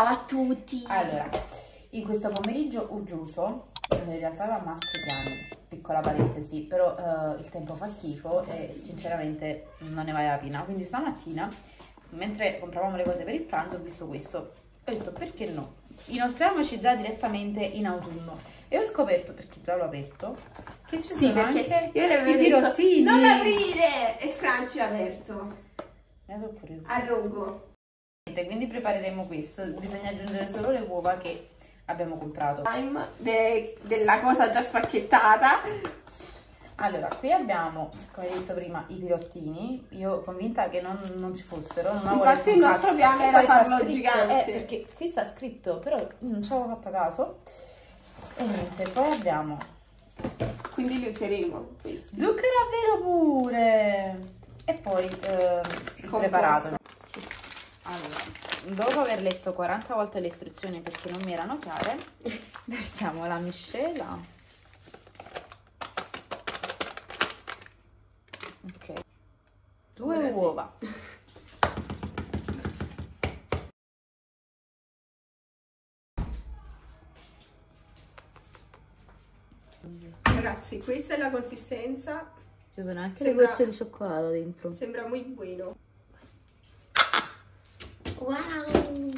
Ciao a tutti! Allora, in questo pomeriggio uggioso, in realtà altri piani, piccola parentesi, però uh, il tempo fa schifo e sinceramente non ne vale la pena. Quindi stamattina, mentre compravamo le cose per il pranzo, ho visto questo. Ho detto perché no? Inoltriamoci già direttamente in autunno. E ho scoperto, perché già l'ho aperto, che ci Sì, sono anche io le avevo i detto non aprire! E Franci l'ha aperto. Ne so pure io. A rogo. Quindi prepareremo questo. Bisogna aggiungere solo le uova che abbiamo comprato. De- della cosa già spacchettata. Allora, qui abbiamo, come detto prima, i pirottini. Io convinta che non, non ci fossero. Non Infatti il nostro piano era farlo scritto- gigante. Eh, perché qui sta scritto, però non ci avevo fatto caso. E niente, poi abbiamo Quindi li useremo questi. zucchero a velo pure. E poi eh, il preparato. Allora, dopo aver letto 40 volte le istruzioni perché non mi erano chiare, versiamo la miscela. Ok. Due Ora sì. uova. Ragazzi, questa è la consistenza. Ci sono anche Sembra- le gocce di cioccolato dentro. Sembra muy bueno. Wow!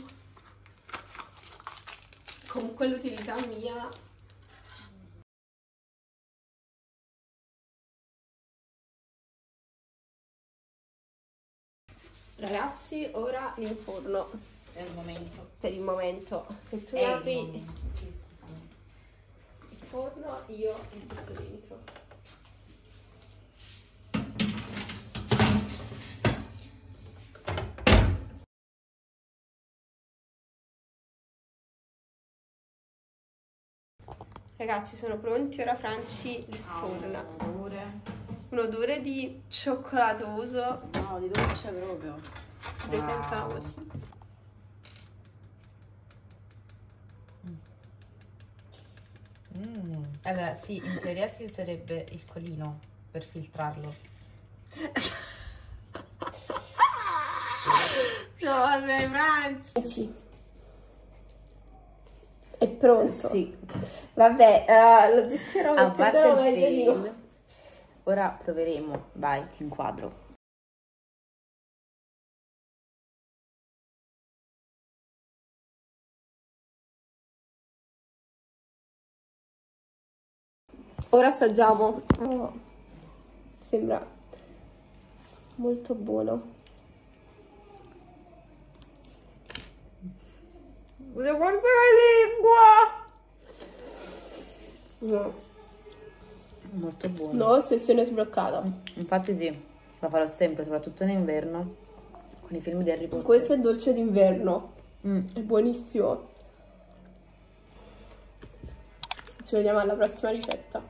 Comunque l'utilità mia Ragazzi, ora in forno È il momento. per il momento. Se tu il apri scusami. il forno, io li butto dentro. Ragazzi, sono pronti, ora Franci li sforna. Odore. Un odore di cioccolatoso No, di dolce proprio. si presenta così. Mm. Allora, sì, in teoria si userebbe il colino per filtrarlo. No, vabbè, Franci. È pronto. Sì, Vabbè, eh, lo zucchero a parte il meglio ora proveremo. Vai, ti inquadro. Ora assaggiamo. Oh, sembra molto buono. Guardare la lingua! No, Molto buono. no sessione sbloccata. Infatti sì, la farò sempre, soprattutto in inverno, con i film di Harry Potter. Questo è dolce d'inverno. Mm. È buonissimo. Ci vediamo alla prossima ricetta.